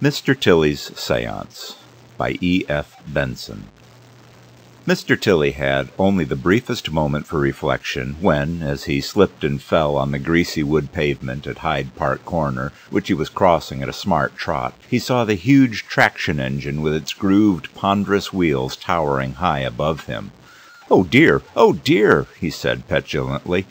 Mr. Tilly's Seance by E. F. Benson Mr. Tilly had only the briefest moment for reflection when, as he slipped and fell on the greasy wood pavement at Hyde Park Corner, which he was crossing at a smart trot, he saw the huge traction engine with its grooved, ponderous wheels towering high above him. "Oh dear! oh dear!" he said petulantly.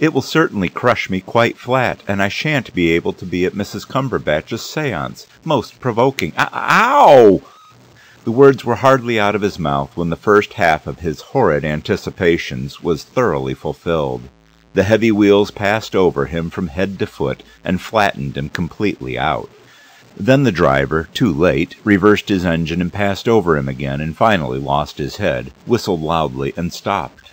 It will certainly crush me quite flat, and I shan't be able to be at Mrs. Cumberbatch's seance. Most provoking. Ow! The words were hardly out of his mouth when the first half of his horrid anticipations was thoroughly fulfilled. The heavy wheels passed over him from head to foot and flattened him completely out. Then the driver, too late, reversed his engine and passed over him again, and finally lost his head, whistled loudly, and stopped.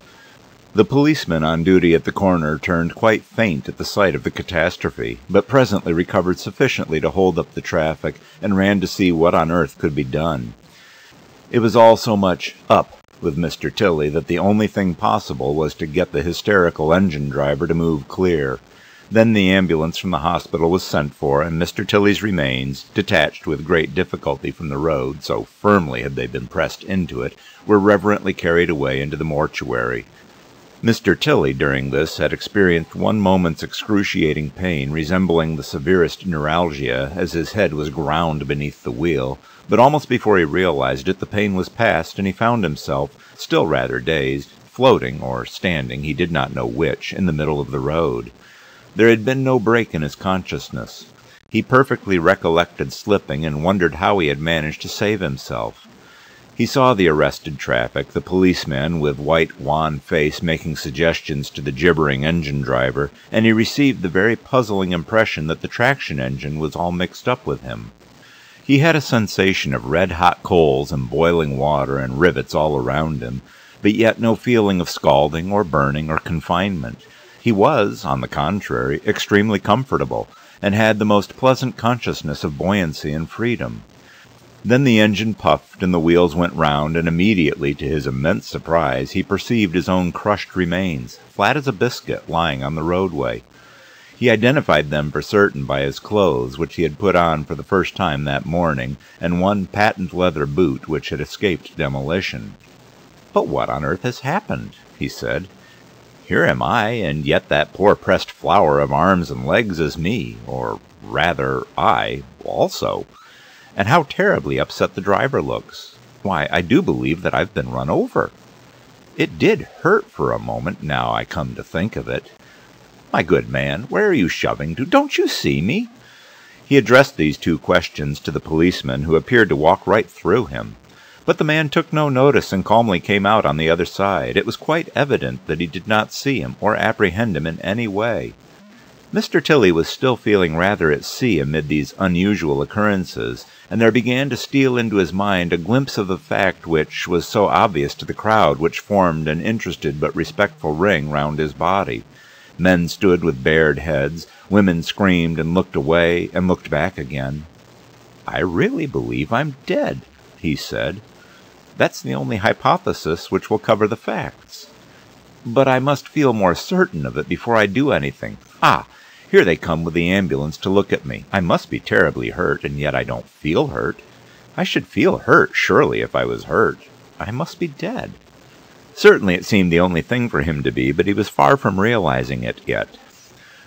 The policeman on duty at the corner turned quite faint at the sight of the catastrophe, but presently recovered sufficiently to hold up the traffic, and ran to see what on earth could be done. It was all so much up with Mr. Tilly that the only thing possible was to get the hysterical engine driver to move clear. Then the ambulance from the hospital was sent for, and Mr. Tilly's remains, detached with great difficulty from the road, so firmly had they been pressed into it, were reverently carried away into the mortuary. Mr. Tilly, during this, had experienced one moment's excruciating pain resembling the severest neuralgia as his head was ground beneath the wheel, but almost before he realized it the pain was past, and he found himself, still rather dazed, floating, or standing, he did not know which, in the middle of the road. There had been no break in his consciousness. He perfectly recollected slipping, and wondered how he had managed to save himself. He saw the arrested traffic, the policeman with white, wan face making suggestions to the gibbering engine driver, and he received the very puzzling impression that the traction engine was all mixed up with him. He had a sensation of red hot coals and boiling water and rivets all around him, but yet no feeling of scalding or burning or confinement. He was, on the contrary, extremely comfortable, and had the most pleasant consciousness of buoyancy and freedom. Then the engine puffed and the wheels went round, and immediately, to his immense surprise, he perceived his own crushed remains, flat as a biscuit, lying on the roadway. He identified them for certain by his clothes, which he had put on for the first time that morning, and one patent leather boot which had escaped demolition. "But what on earth has happened?" he said. "Here am I, and yet that poor pressed flower of arms and legs is me, or rather I also. And how terribly upset the driver looks. Why, I do believe that I've been run over. It did hurt for a moment, now I come to think of it. My good man, where are you shoving to? Don't you see me? He addressed these two questions to the policeman, who appeared to walk right through him. But the man took no notice and calmly came out on the other side. It was quite evident that he did not see him or apprehend him in any way. Mr. Tilly was still feeling rather at sea amid these unusual occurrences, and there began to steal into his mind a glimpse of the fact which was so obvious to the crowd which formed an interested but respectful ring round his body. Men stood with bared heads, women screamed and looked away and looked back again. I really believe I'm dead, he said. That's the only hypothesis which will cover the facts. But I must feel more certain of it before I do anything. Ah! Here they come with the ambulance to look at me. I must be terribly hurt, and yet I don't feel hurt. I should feel hurt, surely, if I was hurt. I must be dead. Certainly it seemed the only thing for him to be, but he was far from realizing it yet.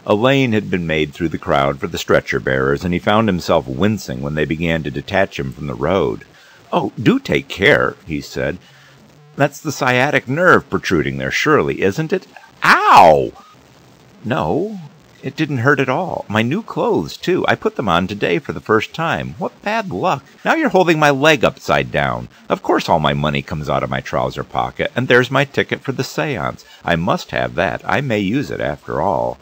A lane had been made through the crowd for the stretcher bearers, and he found himself wincing when they began to detach him from the road. Oh, do take care, he said. That's the sciatic nerve protruding there, surely, isn't it? Ow! No, it didn't hurt at all. My new clothes, too. I put them on today for the first time. What bad luck. Now you're holding my leg upside down. Of course all my money comes out of my trouser pocket, and there's my ticket for the seance. I must have that. I may use it after all.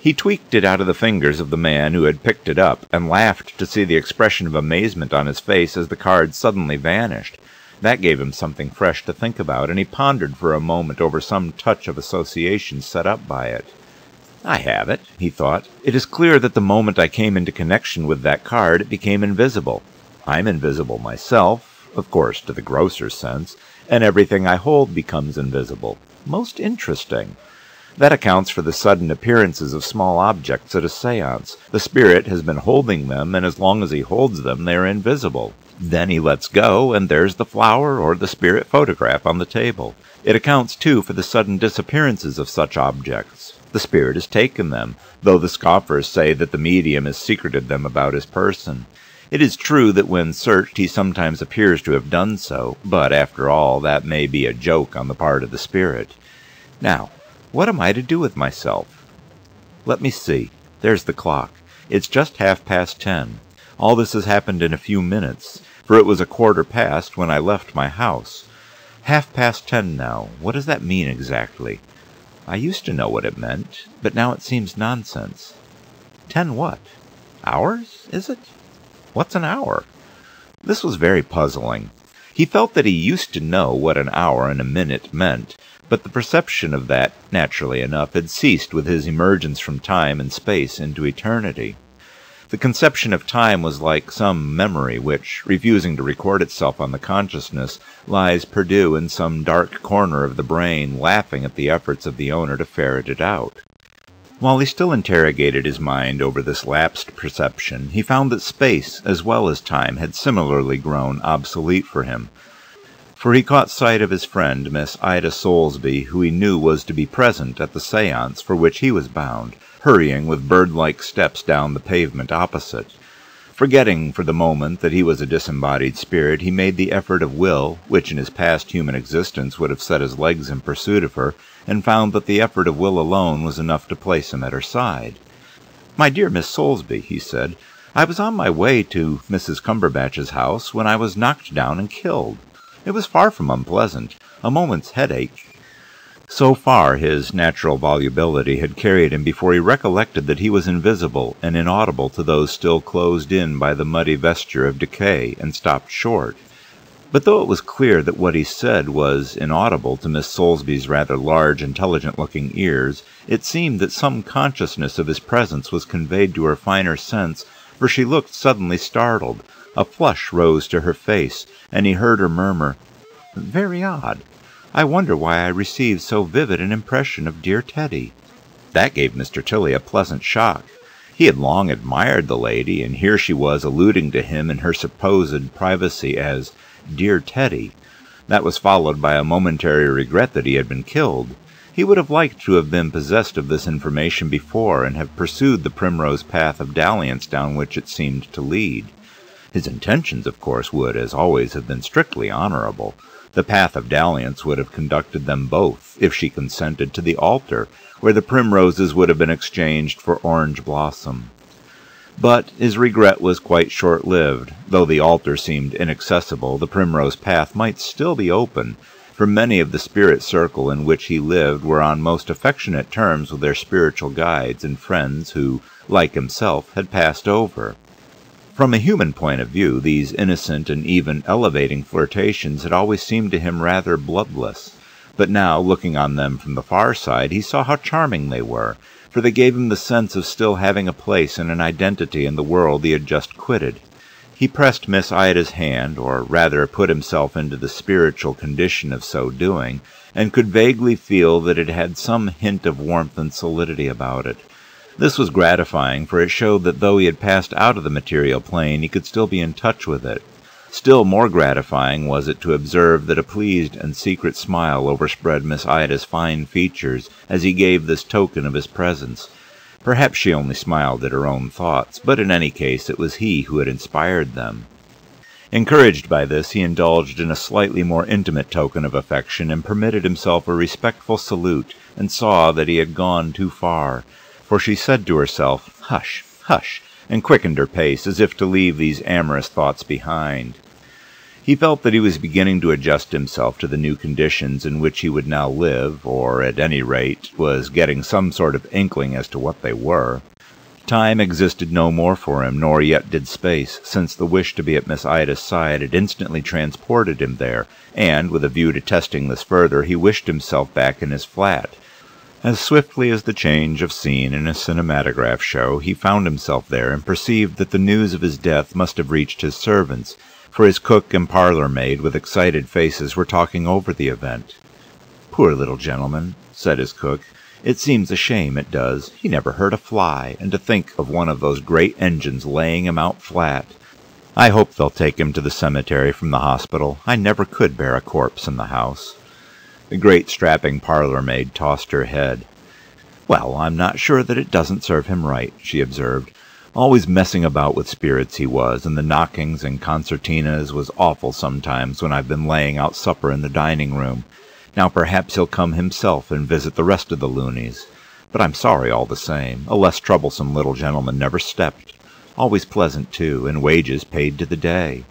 He tweaked it out of the fingers of the man who had picked it up, and laughed to see the expression of amazement on his face as the card suddenly vanished. That gave him something fresh to think about, and he pondered for a moment over some touch of association set up by it. I have it, he thought. It is clear that the moment I came into connection with that card it became invisible. I'm invisible myself, of course to the grosser sense, and everything I hold becomes invisible. Most interesting. That accounts for the sudden appearances of small objects at a seance. The spirit has been holding them, and as long as he holds them, they are invisible. Then he lets go, and there's the flower or the spirit photograph on the table. It accounts, too, for the sudden disappearances of such objects. The spirit has taken them, though the scoffers say that the medium has secreted them about his person. It is true that when searched he sometimes appears to have done so, but after all, that may be a joke on the part of the spirit. Now, what am I to do with myself? Let me see. There's the clock. It's just half past ten. All this has happened in a few minutes, for it was a quarter past when I left my house. Half past ten now. What does that mean exactly? I used to know what it meant, but now it seems nonsense. Ten what? Hours, is it? What's an hour? This was very puzzling. He felt that he used to know what an hour and a minute meant, but the perception of that, naturally enough, had ceased with his emergence from time and space into eternity. The conception of time was like some memory which, refusing to record itself on the consciousness, lies perdu in some dark corner of the brain, laughing at the efforts of the owner to ferret it out. While he still interrogated his mind over this lapsed perception, he found that space as well as time had similarly grown obsolete for him, for he caught sight of his friend, Miss Ida Soulsby, who he knew was to be present at the seance for which he was bound, hurrying with bird-like steps down the pavement opposite. Forgetting for the moment that he was a disembodied spirit, he made the effort of will, which in his past human existence would have set his legs in pursuit of her, and found that the effort of will alone was enough to place him at her side. My dear Miss Soulsby, he said, I was on my way to Mrs. Cumberbatch's house when I was knocked down and killed. It was far from unpleasant, a moment's headache. So far his natural volubility had carried him before he recollected that he was invisible and inaudible to those still closed in by the muddy vesture of decay, and stopped short. But though it was clear that what he said was inaudible to Miss Soulsby's rather large, intelligent-looking ears, it seemed that some consciousness of his presence was conveyed to her finer sense, for she looked suddenly startled, a flush rose to her face, and he heard her murmur, "Very odd. I wonder why I received so vivid an impression of dear Teddy." That gave Mr. Tilly a pleasant shock. He had long admired the lady, and here she was alluding to him in her supposed privacy as "dear Teddy." That was followed by a momentary regret that he had been killed. He would have liked to have been possessed of this information before, and have pursued the primrose path of dalliance down which it seemed to lead. His intentions, of course, would, as always, have been strictly honourable. The path of dalliance would have conducted them both, if she consented, to the altar, where the primroses would have been exchanged for orange blossom. But his regret was quite short lived. Though the altar seemed inaccessible, the primrose path might still be open, for many of the spirit circle in which he lived were on most affectionate terms with their spiritual guides and friends who, like himself, had passed over. From a human point of view, these innocent and even elevating flirtations had always seemed to him rather bloodless. But now, looking on them from the far side, he saw how charming they were, for they gave him the sense of still having a place and an identity in the world he had just quitted. He pressed Miss Ida's hand, or rather put himself into the spiritual condition of so doing, and could vaguely feel that it had some hint of warmth and solidity about it. This was gratifying, for it showed that though he had passed out of the material plane, he could still be in touch with it. Still more gratifying was it to observe that a pleased and secret smile overspread Miss Ida's fine features as he gave this token of his presence. Perhaps she only smiled at her own thoughts, but in any case it was he who had inspired them. Encouraged by this, he indulged in a slightly more intimate token of affection, and permitted himself a respectful salute, and saw that he had gone too far for she said to herself, Hush, hush, and quickened her pace, as if to leave these amorous thoughts behind. He felt that he was beginning to adjust himself to the new conditions in which he would now live, or, at any rate, was getting some sort of inkling as to what they were. Time existed no more for him, nor yet did space, since the wish to be at Miss Ida's side had instantly transported him there, and, with a view to testing this further, he wished himself back in his flat, as swiftly as the change of scene in a cinematograph show, he found himself there and perceived that the news of his death must have reached his servants, for his cook and parlour maid, with excited faces, were talking over the event. Poor little gentleman, said his cook. It seems a shame, it does. He never hurt a fly, and to think of one of those great engines laying him out flat. I hope they'll take him to the cemetery from the hospital. I never could bear a corpse in the house. The great strapping parlour maid tossed her head. Well, I'm not sure that it doesn't serve him right, she observed. Always messing about with spirits he was, and the knockings and concertinas was awful sometimes when I've been laying out supper in the dining room. Now perhaps he'll come himself and visit the rest of the loonies. But I'm sorry all the same. A less troublesome little gentleman never stepped. Always pleasant, too, and wages paid to the day.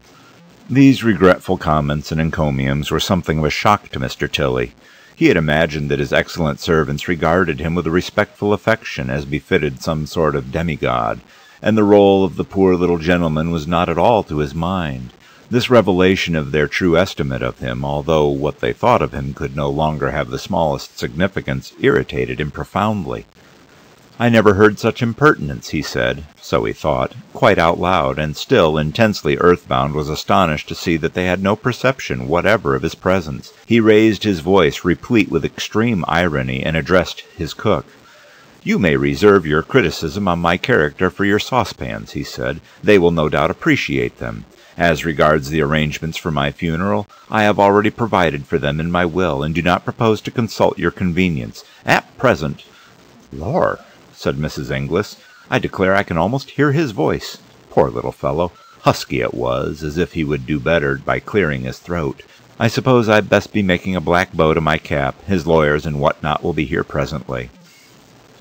These regretful comments and encomiums were something of a shock to Mr. Tilly. He had imagined that his excellent servants regarded him with a respectful affection as befitted some sort of demigod, and the role of the poor little gentleman was not at all to his mind. This revelation of their true estimate of him, although what they thought of him could no longer have the smallest significance, irritated him profoundly. I never heard such impertinence, he said, so he thought, quite out loud, and still, intensely earthbound, was astonished to see that they had no perception whatever of his presence. He raised his voice, replete with extreme irony, and addressed his cook. You may reserve your criticism on my character for your saucepans, he said. They will no doubt appreciate them. As regards the arrangements for my funeral, I have already provided for them in my will, and do not propose to consult your convenience. At present Lor, said Mrs. Inglis, I declare I can almost hear his voice. Poor little fellow! Husky it was, as if he would do better by clearing his throat. I suppose I'd best be making a black bow to my cap. His lawyers and what not will be here presently.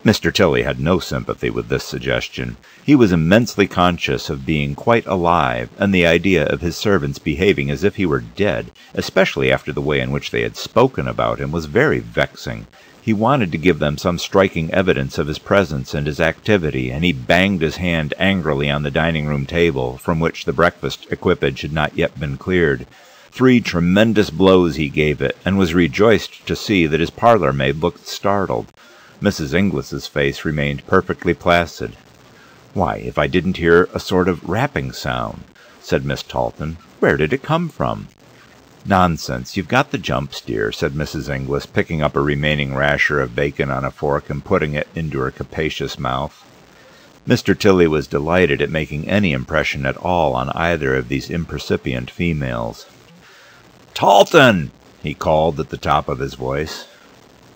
Mr. Tilly had no sympathy with this suggestion. He was immensely conscious of being quite alive, and the idea of his servants behaving as if he were dead, especially after the way in which they had spoken about him, was very vexing. He wanted to give them some striking evidence of his presence and his activity, and he banged his hand angrily on the dining room table, from which the breakfast equipage had not yet been cleared. Three tremendous blows he gave it, and was rejoiced to see that his parlour maid looked startled. Mrs. Inglis's face remained perfectly placid. "Why, if I didn't hear a sort of rapping sound," said Miss Talton. "Where did it come from?" "Nonsense! You've got the jumps, dear," said Mrs. Inglis, picking up a remaining rasher of bacon on a fork and putting it into her capacious mouth. Mr. Tilly was delighted at making any impression at all on either of these impercipient females. "Talton!" he called at the top of his voice.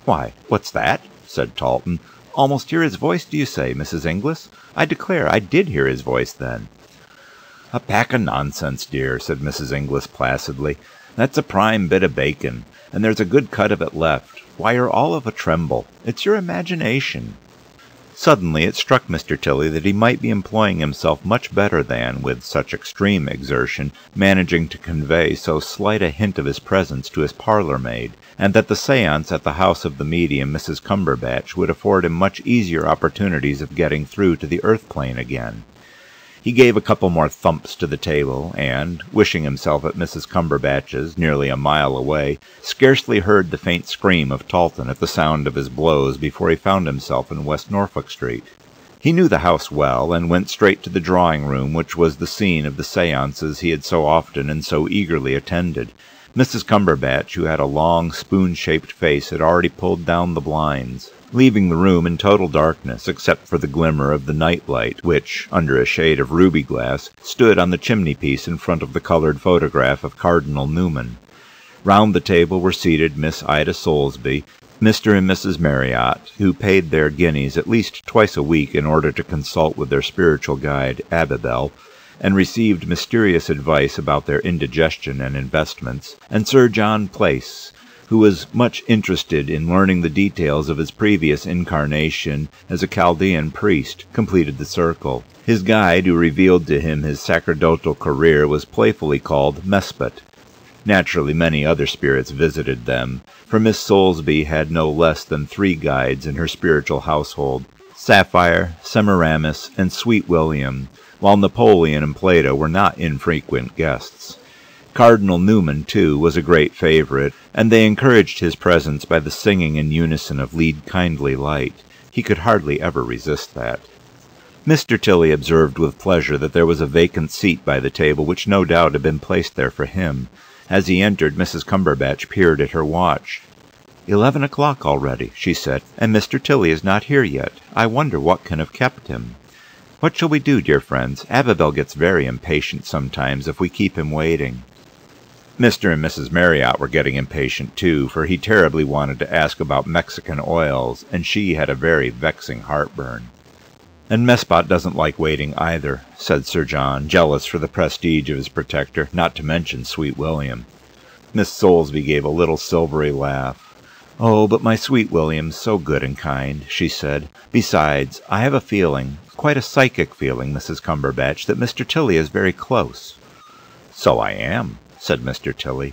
"Why, what's that?" said Talton. "Almost hear his voice, do you say, Mrs. Inglis? I declare I did hear his voice then." "A pack of nonsense, dear," said Mrs. Inglis placidly. "That's a prime bit of bacon, and there's a good cut of it left. Why, you're all of a tremble. It's your imagination. Suddenly it struck Mr. Tilly that he might be employing himself much better than, with such extreme exertion, managing to convey so slight a hint of his presence to his parlour maid, and that the seance at the house of the medium Mrs. Cumberbatch would afford him much easier opportunities of getting through to the earth plane again. He gave a couple more thumps to the table, and, wishing himself at Mrs. Cumberbatch's, nearly a mile away, scarcely heard the faint scream of Talton at the sound of his blows before he found himself in West Norfolk Street. He knew the house well, and went straight to the drawing room which was the scene of the seances he had so often and so eagerly attended. Mrs. Cumberbatch, who had a long, spoon-shaped face, had already pulled down the blinds leaving the room in total darkness except for the glimmer of the night light which, under a shade of ruby glass, stood on the chimney-piece in front of the coloured photograph of Cardinal Newman. Round the table were seated Miss Ida Soulsby, Mr. and Mrs. Marriott, who paid their guineas at least twice a week in order to consult with their spiritual guide, Abibel, and received mysterious advice about their indigestion and investments, and Sir John Place, who was much interested in learning the details of his previous incarnation as a Chaldean priest, completed the circle. His guide, who revealed to him his sacerdotal career, was playfully called Mespot. Naturally many other spirits visited them, for Miss Soulsby had no less than three guides in her spiritual household Sapphire, Semiramis, and Sweet William, while Napoleon and Plato were not infrequent guests. Cardinal Newman, too, was a great favourite, and they encouraged his presence by the singing in unison of Lead Kindly Light. He could hardly ever resist that. Mr. Tilly observed with pleasure that there was a vacant seat by the table, which no doubt had been placed there for him. As he entered, Mrs. Cumberbatch peered at her watch. Eleven o'clock already, she said, and Mr. Tilly is not here yet. I wonder what can have kept him. What shall we do, dear friends? Abibel gets very impatient sometimes if we keep him waiting. Mr. and Mrs. Marriott were getting impatient too, for he terribly wanted to ask about Mexican oils, and she had a very vexing heartburn. And Mespot doesn't like waiting either, said Sir John, jealous for the prestige of his protector, not to mention sweet William. Miss Soulsby gave a little silvery laugh. Oh, but my sweet William's so good and kind, she said. Besides, I have a feeling, quite a psychic feeling, Mrs. Cumberbatch, that Mr. Tilly is very close. So I am, said Mr. Tilly.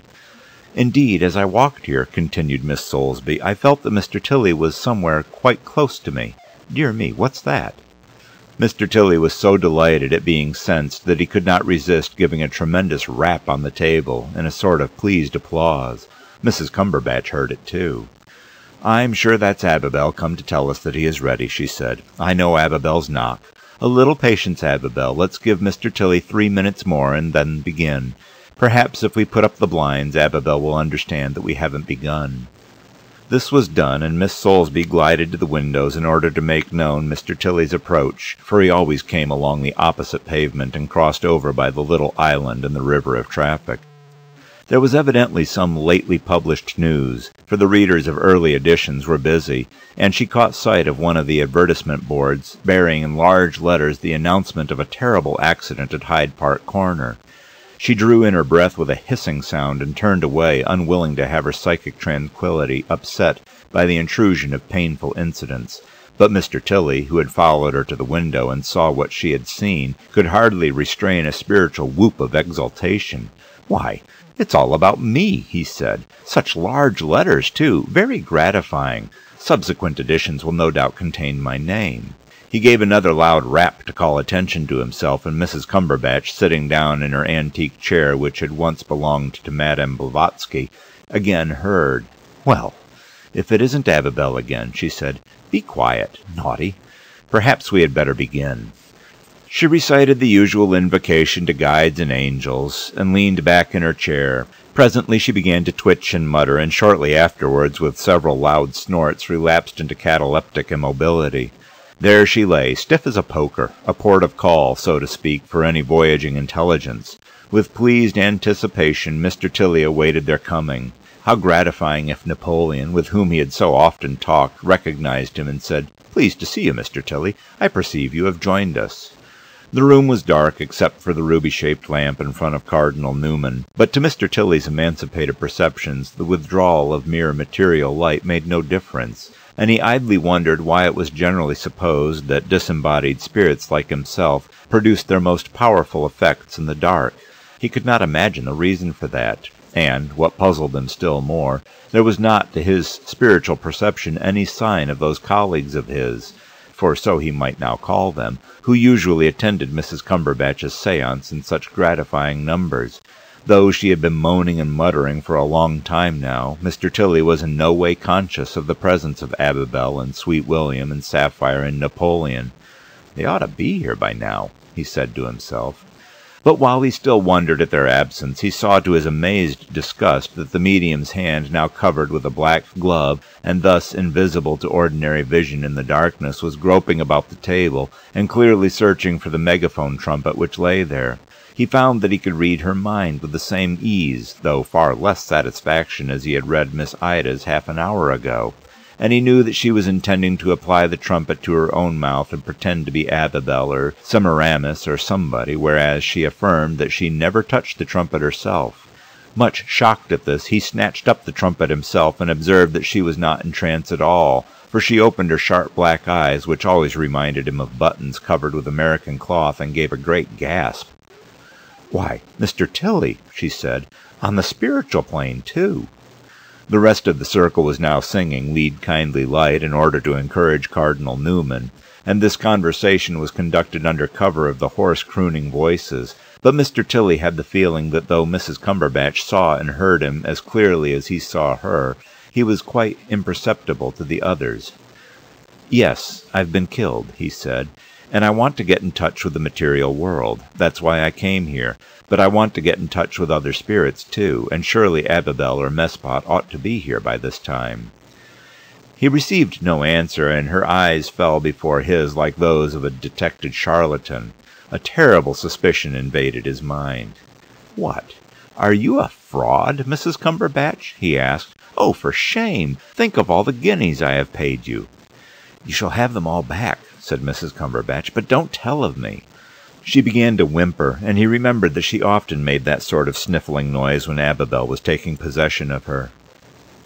Indeed, as I walked here, continued Miss Soulsby, I felt that Mr. Tilly was somewhere quite close to me. Dear me, what's that? Mr. Tilly was so delighted at being sensed that he could not resist giving a tremendous rap on the table, in a sort of pleased applause. Mrs. Cumberbatch heard it too. I'm sure that's Abibel come to tell us that he is ready, she said. I know Abibel's knock. A little patience, Abibel. Let's give Mr. Tilly three minutes more and then begin. Perhaps if we put up the blinds, Abibel will understand that we haven't begun. This was done, and Miss Soulsby glided to the windows in order to make known Mr. Tilly's approach, for he always came along the opposite pavement and crossed over by the little island in the river of traffic. There was evidently some lately published news, for the readers of early editions were busy, and she caught sight of one of the advertisement boards, bearing in large letters the announcement of a terrible accident at Hyde Park Corner. She drew in her breath with a hissing sound and turned away, unwilling to have her psychic tranquillity upset by the intrusion of painful incidents. But Mr. Tilly, who had followed her to the window and saw what she had seen, could hardly restrain a spiritual whoop of exultation. Why, it's all about me, he said. Such large letters, too. Very gratifying. Subsequent editions will no doubt contain my name. He gave another loud rap to call attention to himself, and Mrs. Cumberbatch, sitting down in her antique chair which had once belonged to Madame Blavatsky, again heard. Well, if it isn't Abibel again, she said. Be quiet, naughty. Perhaps we had better begin. She recited the usual invocation to guides and angels, and leaned back in her chair. Presently she began to twitch and mutter, and shortly afterwards, with several loud snorts, relapsed into cataleptic immobility. There she lay, stiff as a poker, a port of call, so to speak, for any voyaging intelligence. With pleased anticipation, Mr. Tilly awaited their coming. How gratifying if Napoleon, with whom he had so often talked, recognized him and said, Pleased to see you, Mr. Tilly. I perceive you have joined us. The room was dark, except for the ruby-shaped lamp in front of Cardinal Newman, but to Mr. Tilly's emancipated perceptions the withdrawal of mere material light made no difference, and he idly wondered why it was generally supposed that disembodied spirits like himself produced their most powerful effects in the dark. He could not imagine the reason for that, and, what puzzled him still more, there was not to his spiritual perception any sign of those colleagues of his for so he might now call them, who usually attended Mrs. Cumberbatch's seance in such gratifying numbers. Though she had been moaning and muttering for a long time now, Mr. Tilly was in no way conscious of the presence of Abibel and Sweet William and Sapphire and Napoleon. They ought to be here by now, he said to himself. But while he still wondered at their absence, he saw to his amazed disgust that the medium's hand, now covered with a black glove, and thus invisible to ordinary vision in the darkness, was groping about the table, and clearly searching for the megaphone trumpet which lay there. He found that he could read her mind with the same ease, though far less satisfaction, as he had read Miss Ida's half an hour ago and he knew that she was intending to apply the trumpet to her own mouth and pretend to be Abibel or Semiramis or somebody, whereas she affirmed that she never touched the trumpet herself. Much shocked at this, he snatched up the trumpet himself and observed that she was not in trance at all, for she opened her sharp black eyes, which always reminded him of buttons covered with American cloth, and gave a great gasp. Why, Mr. Tilly, she said, on the spiritual plane, too. The rest of the circle was now singing Lead Kindly Light in order to encourage Cardinal Newman, and this conversation was conducted under cover of the hoarse crooning voices, but Mr. Tilly had the feeling that though Mrs. Cumberbatch saw and heard him as clearly as he saw her, he was quite imperceptible to the others. Yes, I've been killed, he said, and I want to get in touch with the material world. That's why I came here. But I want to get in touch with other spirits, too, and surely Abibel or Mespot ought to be here by this time. He received no answer, and her eyes fell before his like those of a detected charlatan. A terrible suspicion invaded his mind. "What? Are you a fraud, Mrs. Cumberbatch?" he asked. "Oh, for shame! Think of all the guineas I have paid you." "You shall have them all back," said Mrs. Cumberbatch, "but don't tell of me." She began to whimper, and he remembered that she often made that sort of sniffling noise when Abibel was taking possession of her.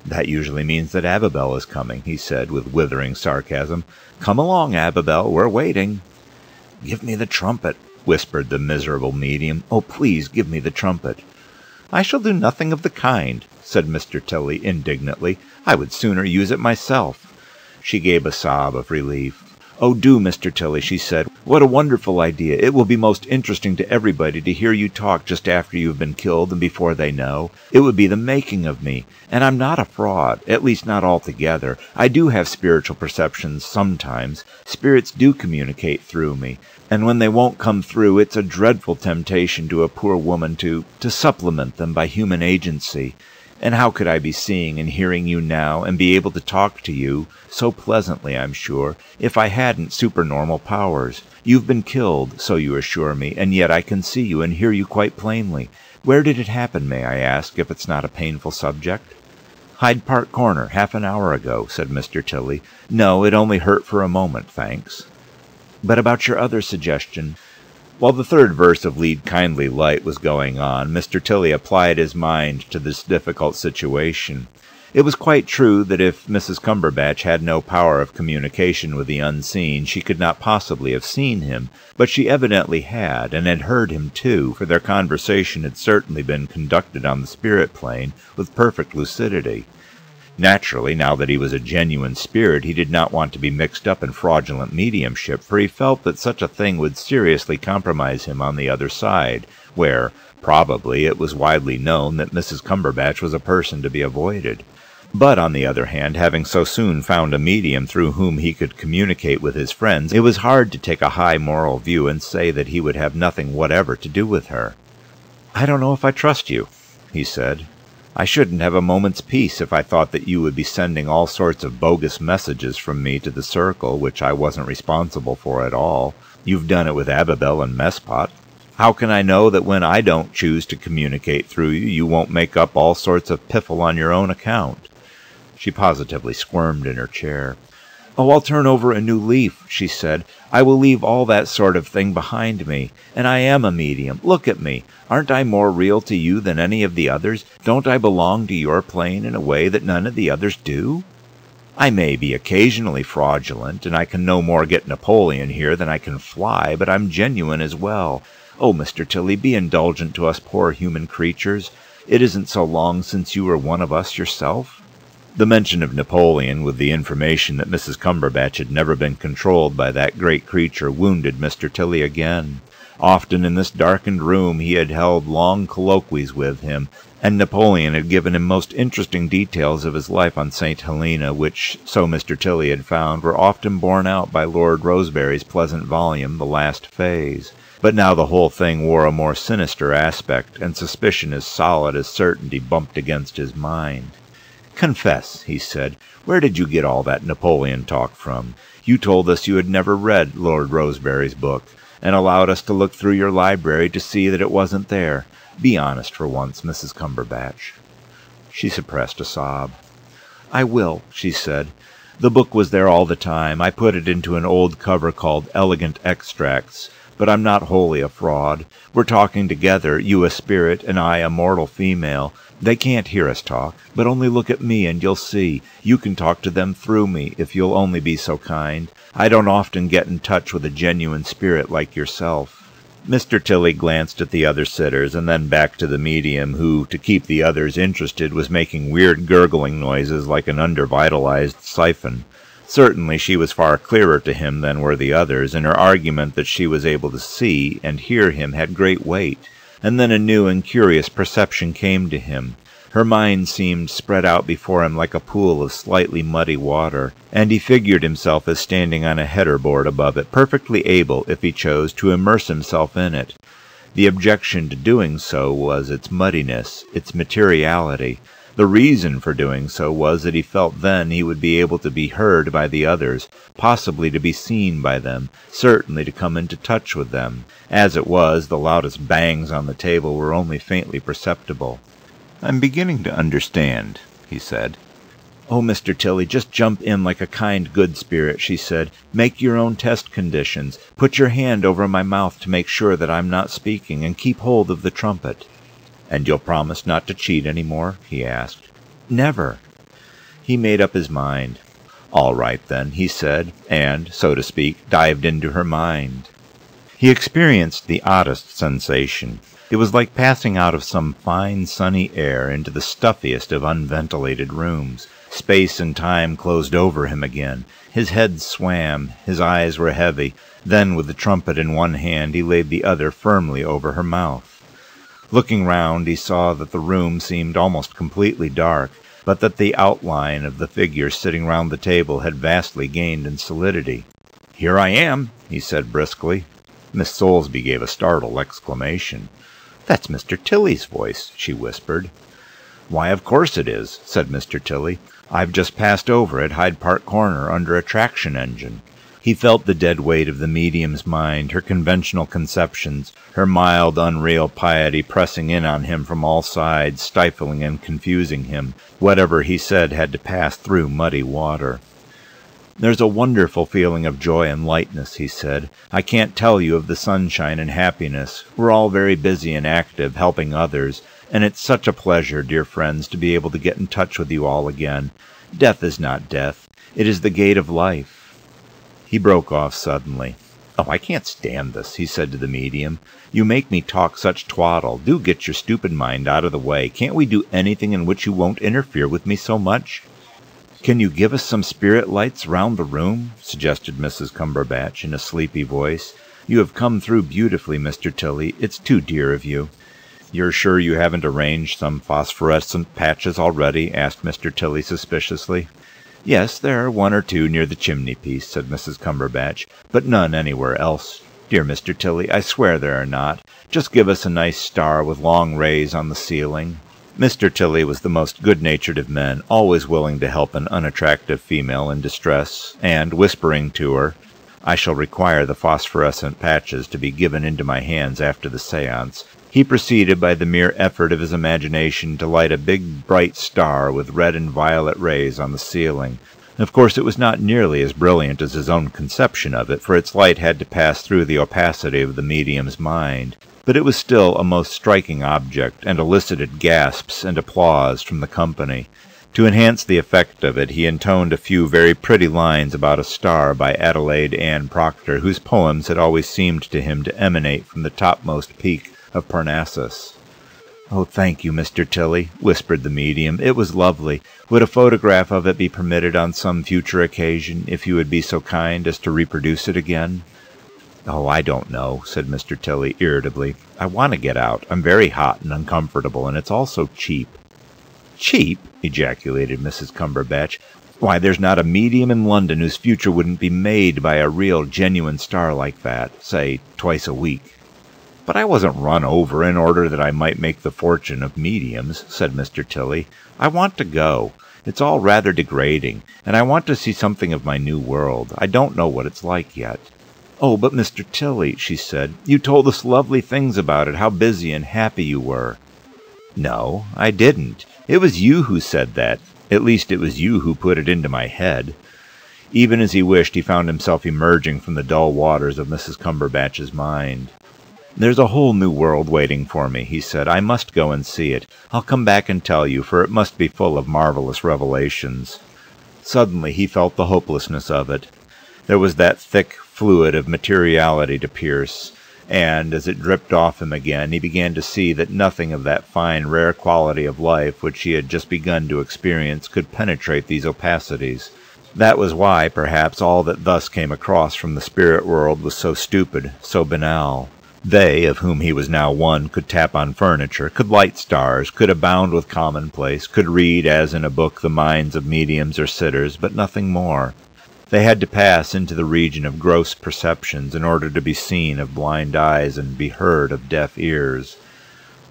"That usually means that Abibel is coming," he said, with withering sarcasm. "Come along, Abibel, we're waiting." "Give me the trumpet," whispered the miserable medium. "Oh, please give me the trumpet." "I shall do nothing of the kind," said Mr. Tilly indignantly. "I would sooner use it myself." She gave a sob of relief. "Oh, do, Mr. Tilly," she said. "What a wonderful idea! It will be most interesting to everybody to hear you talk just after you have been killed and before they know. It would be the making of me. And I'm not a fraud at least not altogether. I do have spiritual perceptions sometimes. Spirits do communicate through me. And when they won't come through, it's a dreadful temptation to a poor woman to to supplement them by human agency. And how could I be seeing and hearing you now, and be able to talk to you so pleasantly, I'm sure if I hadn't supernormal powers? You've been killed, so you assure me, and yet I can see you and hear you quite plainly. Where did it happen, may I ask, if it's not a painful subject?" "Hyde Park Corner, half an hour ago," said Mr. Tilly. "No, it only hurt for a moment, thanks." "But about your other suggestion. While the third verse of Lead Kindly Light was going on, Mr. Tilly applied his mind to this difficult situation. It was quite true that if Mrs. Cumberbatch had no power of communication with the unseen, she could not possibly have seen him, but she evidently had, and had heard him too, for their conversation had certainly been conducted on the spirit plane with perfect lucidity. Naturally, now that he was a genuine spirit, he did not want to be mixed up in fraudulent mediumship, for he felt that such a thing would seriously compromise him on the other side, where, probably, it was widely known that Mrs. Cumberbatch was a person to be avoided. But, on the other hand, having so soon found a medium through whom he could communicate with his friends, it was hard to take a high moral view and say that he would have nothing whatever to do with her. "I don't know if I trust you," he said. I shouldn't have a moment's peace if I thought that you would be sending all sorts of bogus messages from me to the Circle, which I wasn't responsible for at all. You've done it with Abibel and Mespot. How can I know that when I don't choose to communicate through you, you won't make up all sorts of piffle on your own account?" She positively squirmed in her chair. "Oh, I'll turn over a new leaf," she said. "I will leave all that sort of thing behind me. And I am a medium. Look at me. Aren't I more real to you than any of the others? Don't I belong to your plane in a way that none of the others do? I may be occasionally fraudulent, and I can no more get Napoleon here than I can fly, but I'm genuine as well. Oh, Mr. Tilly, be indulgent to us poor human creatures. It isn't so long since you were one of us yourself. The mention of Napoleon, with the information that Mrs. Cumberbatch had never been controlled by that great creature, wounded Mr. Tilly again. Often in this darkened room he had held long colloquies with him, and Napoleon had given him most interesting details of his life on St. Helena, which, so Mr. Tilly had found, were often borne out by Lord Rosebery's pleasant volume, The Last Phase. But now the whole thing wore a more sinister aspect, and suspicion as solid as certainty bumped against his mind. "Confess," he said, "where did you get all that Napoleon talk from? You told us you had never read Lord Rosebery's book, and allowed us to look through your library to see that it wasn't there. Be honest for once, Mrs. Cumberbatch." She suppressed a sob. "I will," she said. "The book was there all the time. I put it into an old cover called Elegant Extracts but I'm not wholly a fraud. We're talking together, you a spirit and I a mortal female. They can't hear us talk, but only look at me and you'll see. You can talk to them through me, if you'll only be so kind. I don't often get in touch with a genuine spirit like yourself." Mr. Tilly glanced at the other sitters and then back to the medium, who, to keep the others interested, was making weird gurgling noises like an undervitalized siphon. Certainly she was far clearer to him than were the others, and her argument that she was able to see and hear him had great weight. And then a new and curious perception came to him. Her mind seemed spread out before him like a pool of slightly muddy water, and he figured himself as standing on a header board above it, perfectly able, if he chose, to immerse himself in it. The objection to doing so was its muddiness, its materiality. The reason for doing so was that he felt then he would be able to be heard by the others, possibly to be seen by them, certainly to come into touch with them. As it was, the loudest bangs on the table were only faintly perceptible. I'm beginning to understand, he said. Oh, Mr. Tilly, just jump in like a kind, good spirit, she said. Make your own test conditions. Put your hand over my mouth to make sure that I'm not speaking, and keep hold of the trumpet. And you'll promise not to cheat any more? he asked. Never. He made up his mind. All right, then, he said, and, so to speak, dived into her mind. He experienced the oddest sensation. It was like passing out of some fine sunny air into the stuffiest of unventilated rooms. Space and time closed over him again. His head swam, his eyes were heavy. Then, with the trumpet in one hand, he laid the other firmly over her mouth. Looking round, he saw that the room seemed almost completely dark, but that the outline of the figure sitting round the table had vastly gained in solidity. "Here I am," he said briskly. Miss Soulsby gave a startled exclamation. "That's Mr. Tilly's voice," she whispered. "Why, of course it is," said Mr. Tilly. "I've just passed over at Hyde Park Corner under a traction engine. He felt the dead weight of the medium's mind, her conventional conceptions, her mild, unreal piety pressing in on him from all sides, stifling and confusing him. Whatever he said had to pass through muddy water. There's a wonderful feeling of joy and lightness, he said. I can't tell you of the sunshine and happiness. We're all very busy and active, helping others, and it's such a pleasure, dear friends, to be able to get in touch with you all again. Death is not death. It is the gate of life. He broke off suddenly. "Oh, I can't stand this," he said to the medium. "You make me talk such twaddle. Do get your stupid mind out of the way. Can't we do anything in which you won't interfere with me so much?" "Can you give us some spirit lights round the room?" suggested Mrs. Cumberbatch in a sleepy voice. "You have come through beautifully, Mr. Tilly. It's too dear of you." "You're sure you haven't arranged some phosphorescent patches already?" asked Mr. Tilly suspiciously. "Yes, there are one or two near the chimney piece," said Mrs. Cumberbatch, "but none anywhere else. Dear Mr. Tilly, I swear there are not. Just give us a nice star with long rays on the ceiling." Mr. Tilly was the most good-natured of men, always willing to help an unattractive female in distress, and, whispering to her, "I shall require the phosphorescent patches to be given into my hands after the séance," he proceeded by the mere effort of his imagination to light a big bright star with red and violet rays on the ceiling. Of course it was not nearly as brilliant as his own conception of it, for its light had to pass through the opacity of the medium's mind, but it was still a most striking object, and elicited gasps and applause from the company. To enhance the effect of it, he intoned a few very pretty lines about a star by Adelaide Anne Procter, whose poems had always seemed to him to emanate from the topmost peak of Parnassus. "Oh, thank you, Mr. Tilly," whispered the medium. "It was lovely. Would a photograph of it be permitted on some future occasion, if you would be so kind as to reproduce it again?" "Oh, I don't know," said Mr. Tilly irritably. "I want to get out. I'm very hot and uncomfortable, and it's all so cheap." "Cheap!" ejaculated Mrs. Cumberbatch. "Why, there's not a medium in London whose future wouldn't be made by a real, genuine star like that, say twice a week. "But I wasn't run over in order that I might make the fortune of mediums," said Mr. Tilly. "I want to go. It's all rather degrading, and I want to see something of my new world. I don't know what it's like yet." "Oh, but Mr. Tilly," she said, "you told us lovely things about it, how busy and happy you were." "No, I didn't. It was you who said that. At least it was you who put it into my head." Even as he wished, he found himself emerging from the dull waters of Mrs. Cumberbatch's mind. "There's a whole new world waiting for me," he said. "I must go and see it. I'll come back and tell you, for it must be full of marvellous revelations." Suddenly he felt the hopelessness of it. There was that thick fluid of materiality to pierce, and, as it dripped off him again, he began to see that nothing of that fine, rare quality of life which he had just begun to experience could penetrate these opacities. That was why, perhaps, all that thus came across from the spirit world was so stupid, so banal. They, of whom he was now one, could tap on furniture, could light stars, could abound with commonplace, could read, as in a book, the minds of mediums or sitters, but nothing more. They had to pass into the region of gross perceptions in order to be seen of blind eyes and be heard of deaf ears.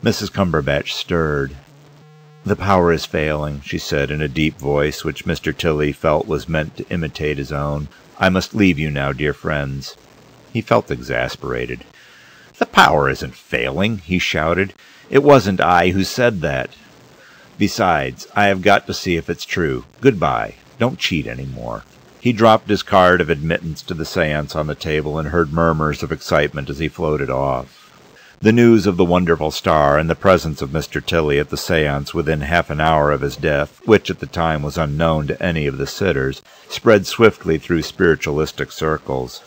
Mrs. Cumberbatch stirred. The power is failing, she said in a deep voice which Mr. Tilly felt was meant to imitate his own. I must leave you now, dear friends. He felt exasperated. The power isn't failing, he shouted. It wasn't I who said that. Besides, I have got to see if it's true. Goodbye. Don't cheat any more. He dropped his card of admittance to the seance on the table and heard murmurs of excitement as he floated off. The news of the wonderful star and the presence of Mr. Tilly at the seance within half an hour of his death, which at the time was unknown to any of the sitters, spread swiftly through spiritualistic circles.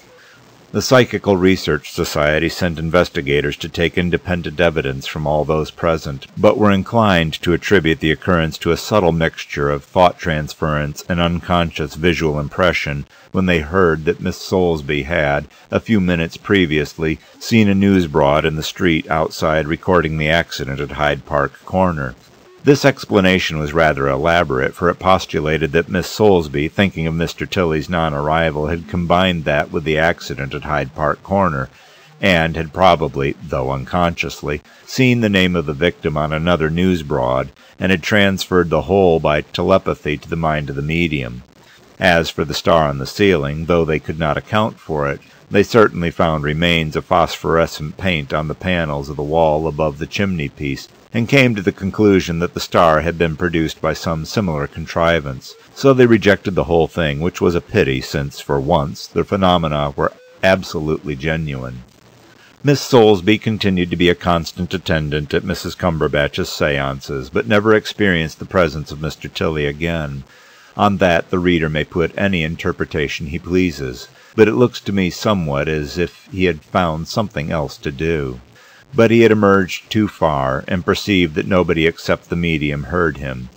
The Psychical Research Society sent investigators to take independent evidence from all those present, but were inclined to attribute the occurrence to a subtle mixture of thought transference and unconscious visual impression when they heard that Miss Soulsby had, a few minutes previously, seen a news boy in the street outside recording the accident at Hyde Park Corner. This explanation was rather elaborate, for it postulated that Miss Soulsby, thinking of Mr. Tilly's non arrival, had combined that with the accident at Hyde Park Corner, and had probably, though unconsciously, seen the name of the victim on another news broad, and had transferred the whole by telepathy to the mind of the medium. As for the star on the ceiling, though they could not account for it, they certainly found remains of phosphorescent paint on the panels of the wall above the chimney piece, and came to the conclusion that the star had been produced by some similar contrivance. So they rejected the whole thing, which was a pity, since, for once, the phenomena were absolutely genuine. Miss Soulsby continued to be a constant attendant at Mrs. Cumberbatch's seances, but never experienced the presence of Mr. Tilly again. On that the reader may put any interpretation he pleases, but it looks to me somewhat as if he had found something else to do. But he had emerged too far, and perceived that nobody except the medium heard him.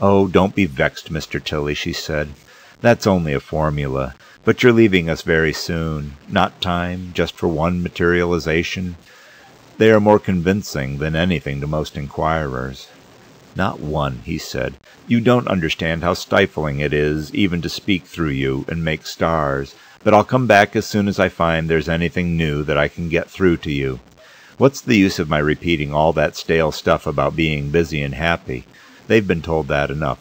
"Oh, don't be vexed, Mr. Tilly," she said. "That's only a formula. But you're leaving us very soon. Not time, just for one materialization? They are more convincing than anything to most inquirers." "Not one," he said. "You don't understand how stifling it is even to speak through you and make stars. But I'll come back as soon as I find there's anything new that I can get through to you. What's the use of my repeating all that stale stuff about being busy and happy? They've been told that enough